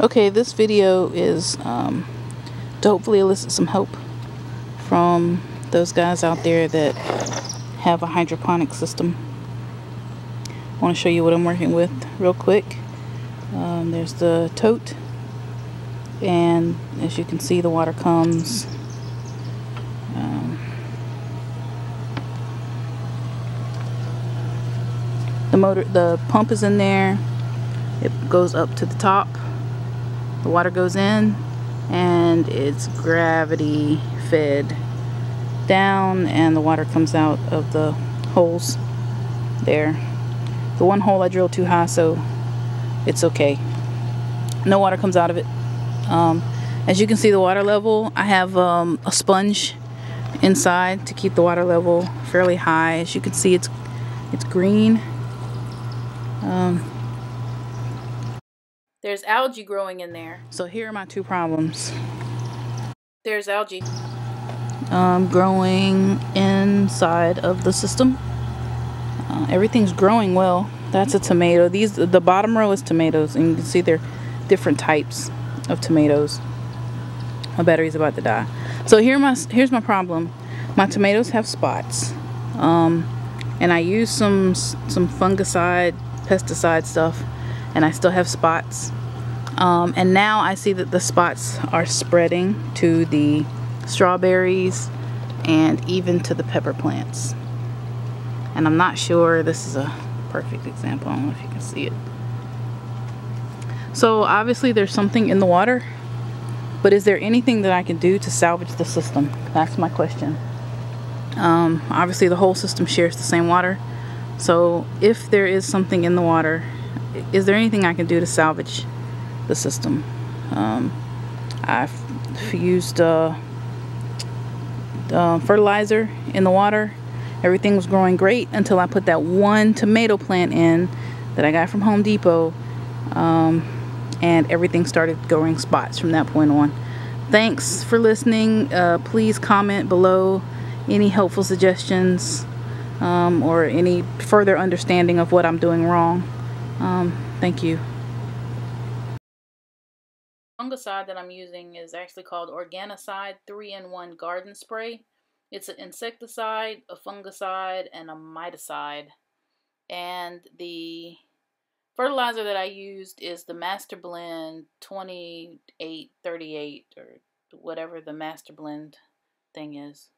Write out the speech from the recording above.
Okay, this video is um, to hopefully elicit some hope from those guys out there that have a hydroponic system. I want to show you what I'm working with real quick. Um, there's the tote and as you can see the water comes um, the motor the pump is in there it goes up to the top the water goes in and it's gravity fed down and the water comes out of the holes there. The one hole I drilled too high so it's okay. No water comes out of it. Um, as you can see the water level I have um, a sponge inside to keep the water level fairly high. As you can see it's it's green. Um, there's algae growing in there. So here are my two problems. There's algae um, growing inside of the system. Uh, everything's growing well. That's a tomato. These the bottom row is tomatoes, and you can see they're different types of tomatoes. My battery's about to die. So here my here's my problem. My tomatoes have spots, um, and I use some some fungicide, pesticide stuff and I still have spots. Um, and now I see that the spots are spreading to the strawberries and even to the pepper plants. And I'm not sure this is a perfect example. I don't know if you can see it. So obviously there's something in the water, but is there anything that I can do to salvage the system? That's my question. Um, obviously the whole system shares the same water. So if there is something in the water is there anything I can do to salvage the system? Um, I've used uh, uh, fertilizer in the water. Everything was growing great until I put that one tomato plant in that I got from Home Depot. Um, and everything started growing spots from that point on. Thanks for listening. Uh, please comment below any helpful suggestions um, or any further understanding of what I'm doing wrong. Um, thank you. Fungicide that I'm using is actually called Organocide 3-in-1 Garden Spray. It's an insecticide, a fungicide, and a miticide. And the fertilizer that I used is the Master Blend 2838 or whatever the Master Blend thing is.